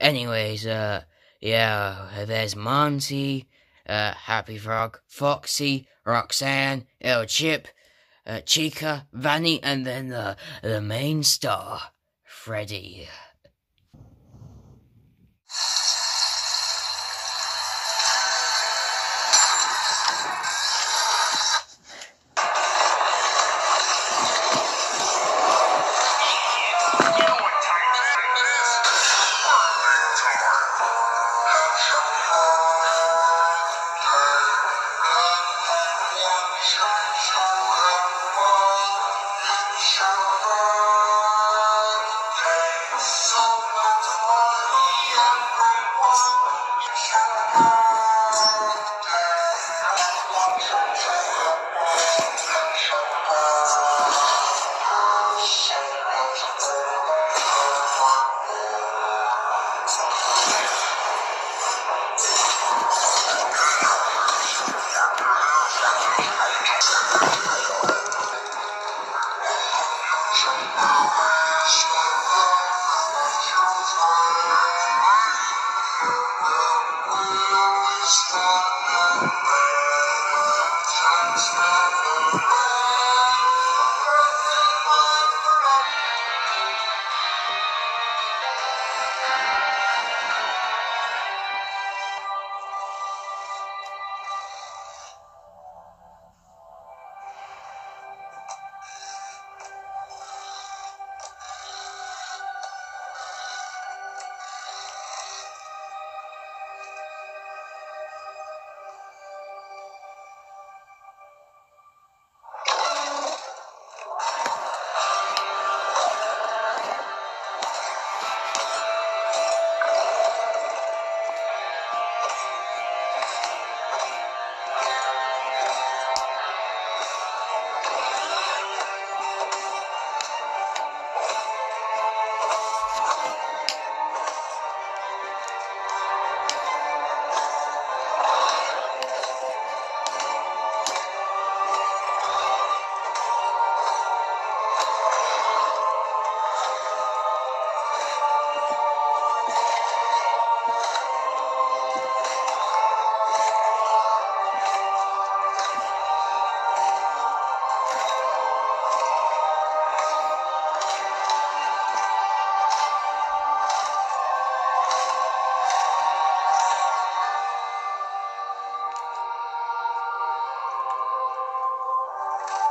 Anyways, uh, yeah, there's Monty, uh, Happy Frog, Foxy, Roxanne, El Chip, uh, Chica, Vanny, and then the the main star, Freddy. Shut up.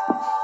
you